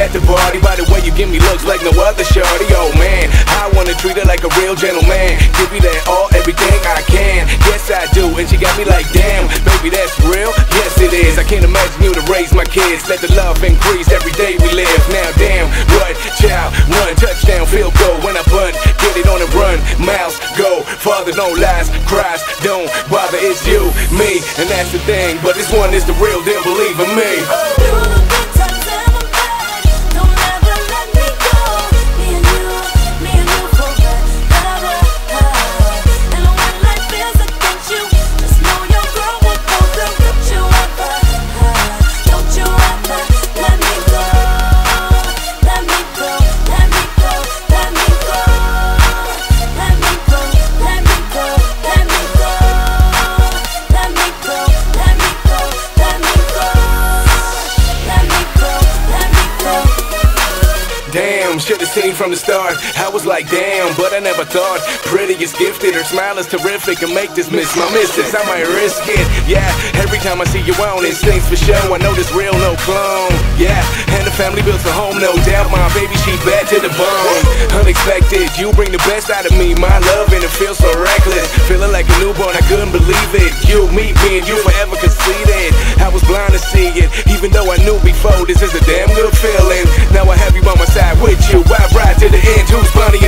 at the party by the way you give me looks like no other shorty. Oh man, I wanna treat her like a real gentleman. Give you that all, everything I can. Yes, I do. And she got me like, damn, baby, that's real. Yes, it is. I can't imagine you to raise my kids. Let the love increase every day we live. Now, damn, what? Child, run, touchdown, field goal. When I bunt, get it on the run. Miles, go. Father, no lies, cries, don't bother. It's you, me, and that's the thing. But this one is the real deal, believe in me. Should've seen from the start. I was like, damn, but I never thought. Pretty is gifted, her smile is terrific, and make this miss my missus. I might risk it, yeah. Every time I see you on, instincts for show. I know this real, no clone, yeah. And the family built a home, no doubt. My baby, she bad to the bone. Unexpected, you bring the best out of me. My love, and it feels so reckless. Feeling like a newborn, I couldn't believe it. You, me, me, and you forever conceded. Blind to see it, even though I knew before. This is a damn good feeling. Now I have you by my side with you. I ride to the end. Who's Bonnie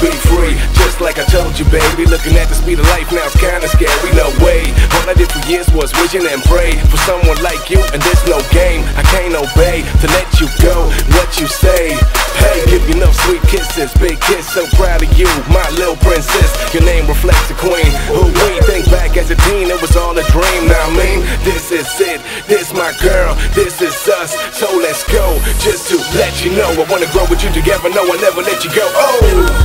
Be free, just like I told you, baby. Looking at the speed of life now, it's kinda scary. No way. All I did for years was vision and pray for someone like you, and there's no game. I can't obey to let you go. What you say? Hey, give you enough sweet kisses, big kiss. So proud of you, my little princess. Your name reflects the queen. Who we think back as a teen, it was all a dream. Now I mean, this is it. This my girl. This is us. So let's go. Just to let you know, I wanna grow with you together. No, I'll never let you go. Oh.